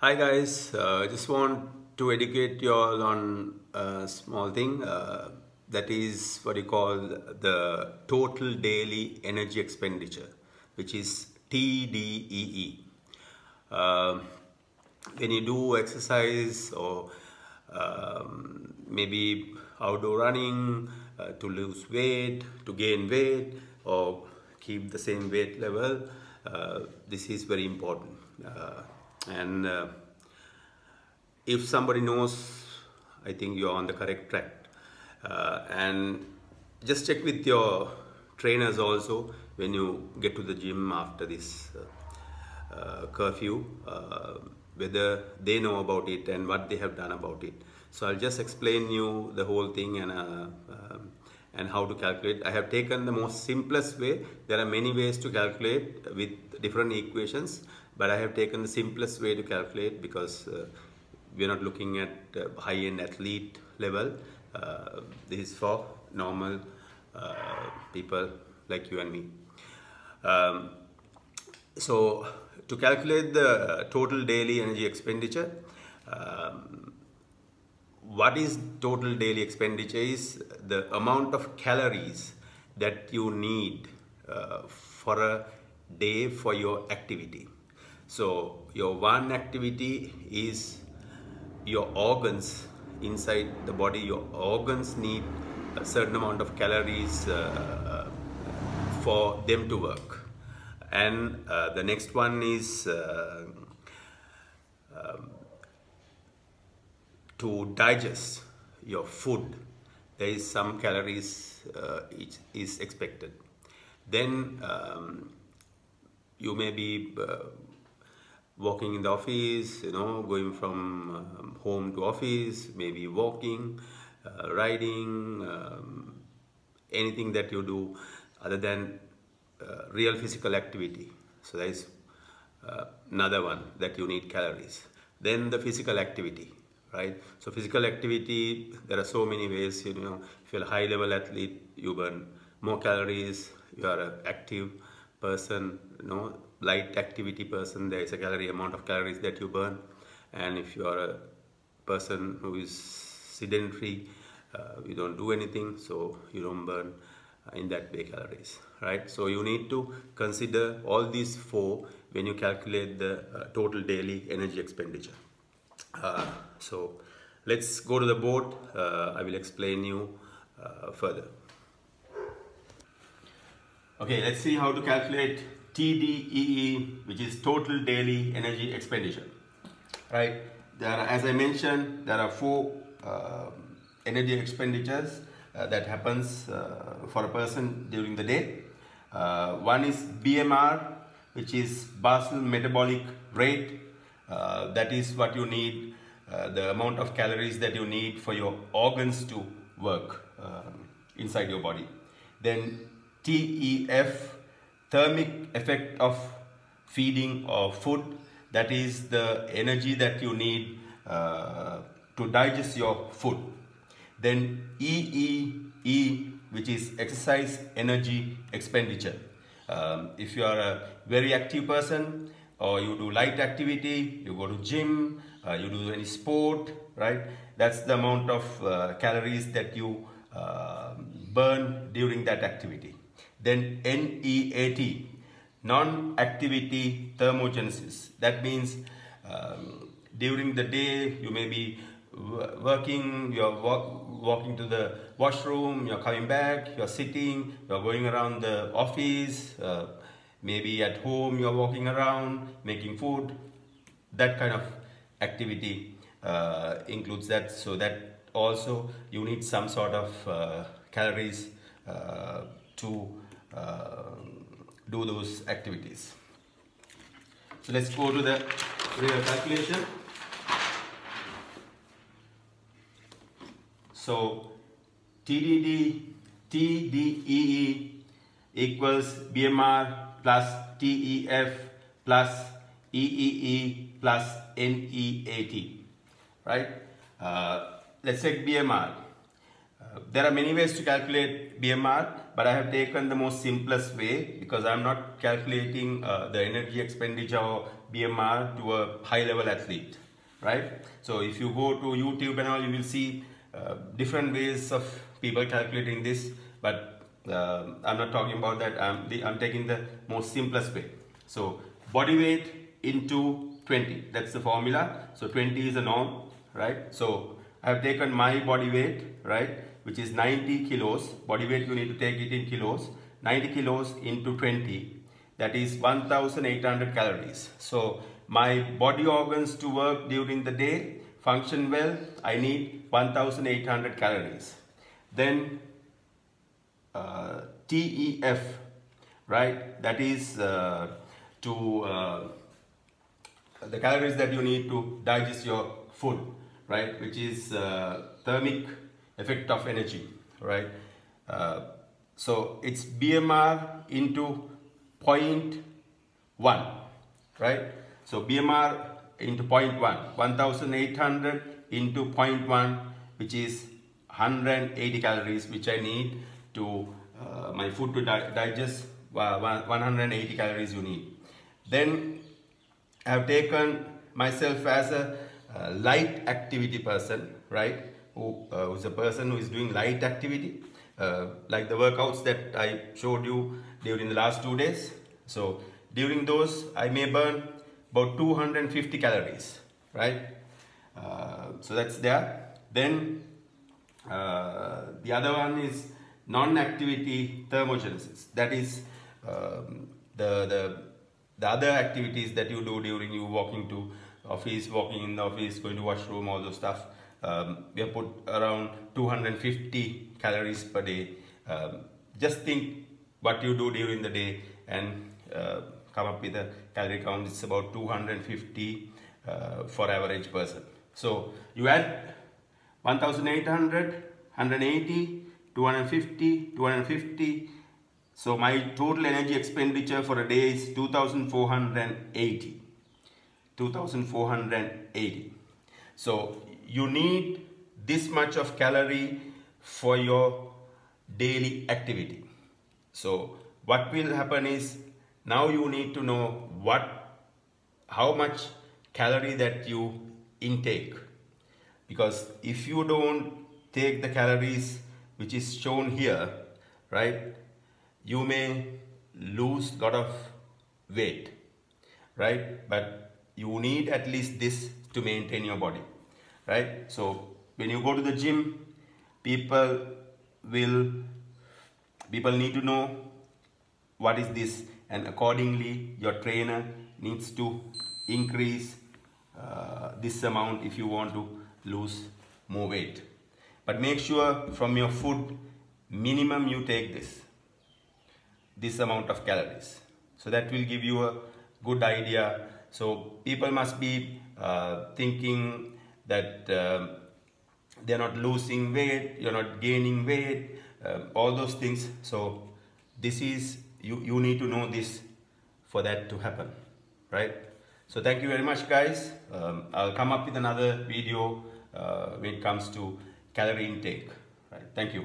Hi guys, uh, just want to educate you all on a small thing uh, that is what you call the total daily energy expenditure which is TDEE. Uh, when you do exercise or um, maybe outdoor running uh, to lose weight, to gain weight or keep the same weight level, uh, this is very important. And uh, if somebody knows, I think you're on the correct track. Uh, and just check with your trainers also when you get to the gym after this uh, uh, curfew, uh, whether they know about it and what they have done about it. So I'll just explain you the whole thing and uh, um, and how to calculate. I have taken the most simplest way. There are many ways to calculate with different equations, but I have taken the simplest way to calculate because uh, we're not looking at uh, high-end athlete level. Uh, this is for normal uh, people like you and me. Um, so to calculate the total daily energy expenditure, um, what is total daily expenditure is the amount of calories that you need uh, for a day for your activity. So your one activity is your organs inside the body. Your organs need a certain amount of calories uh, for them to work. And uh, the next one is uh, um, to digest your food, there is some calories uh, each is expected. Then um, you may be uh, walking in the office, you know, going from um, home to office, maybe walking, uh, riding, um, anything that you do other than uh, real physical activity. So that is uh, another one that you need calories. Then the physical activity right? So physical activity, there are so many ways, you know, if you're a high level athlete, you burn more calories, you are an active person, you know, light activity person, there is a calorie amount of calories that you burn. And if you are a person who is sedentary, uh, you don't do anything, so you don't burn in that way calories, right? So you need to consider all these four when you calculate the uh, total daily energy expenditure. Uh, so let's go to the board. Uh, I will explain you uh, further. Okay, let's see how to calculate TDEE, which is total daily energy expenditure. Right? There are, as I mentioned, there are four uh, energy expenditures uh, that happens uh, for a person during the day. one is BMR, which is basal metabolic rate uh, that is what you need, uh, the amount of calories that you need for your organs to work inside your body. Then TEF, thermic effect of feeding or food, that is the energy that you need uh, to digest your food. Then EEE, which is exercise energy expenditure. Um, if you are a very active person, or you do light activity, you go to gym, uh, you do any sport, right? That's the amount of uh, calories that you uh, burn during that activity. Then NEAT, non-activity thermogenesis. That means um, during the day you may be working, you're walk, walking to the washroom, you're coming back, you're sitting, you're going around the office, uh, Maybe at home you're walking around, making food. That kind of activity uh, includes that. So that also you need some sort of uh, calories uh, to do those activities. So let's go to the real calculation. So TDD, TDEE equals BMR plus TEF plus EEE plus NEAT, right? Uh, let's take BMR. There are many ways to calculate BMR, but I have taken the most simplest way because I'm not calculating uh, the energy expenditure or BMR to a high level athlete, right? So if you go to YouTube and all, you will see uh, different ways of people calculating this, but uh, I'm not talking about that. I'm, the, I'm taking the most simplest way. So body weight into 20, that's the formula. So 20 is a norm, right? So I have taken my body weight, right? Which is 90 kilos. Body weight you need to take it in kilos. 90 kilos into 20 that is 1800 calories. So my body organs to work during the day function well I need 1800 calories. Then uh, TEF right that is uh, to uh, the calories that you need to digest your food right which is uh, thermic effect of energy, right? Uh, so it's BMR into 0.1, right? So BMR into 0.1, 1800 into 0.1, which is 180 calories, which I need to uh, my food to di digest uh, 180 calories you need. Then I have taken myself as a uh, light activity person, right? Who uh, is a person who is doing light activity uh, like the workouts that I showed you during the last two days. So during those I may burn about 250 calories, right? Uh, so that's there. Then uh, the other one is non-activity thermogenesis. That is um, the, the, the other activities that you do during you walking to office, walking in the office, going to washroom, all those stuff um, we have put around 250 calories per day. Um, just think what you do during the day and uh, come up with a calorie count. It's about 250 uh, for average person. So you add 1800, 180, 250, 250. So my total energy expenditure for a day is 2480. 2480. So you need this much of calorie for your daily activity. So what will happen is now you need to know what how much calorie that you intake. Because if you don't take the calories which is shown here right you may lose lot of weight right? But you need at least this to maintain your body right? So when you go to the gym people will people need to know what is this. And accordingly your trainer needs to increase uh, this amount if you want to lose more weight. But make sure from your food minimum you take this this amount of calories. So that will give you a good idea. So people must be uh, thinking that um, they're not losing weight, you're not gaining weight, uh, all those things. So this is, you, you need to know this for that to happen, right? So thank you very much guys. Um, I'll come up with another video uh, when it comes to calorie intake, right? Thank you.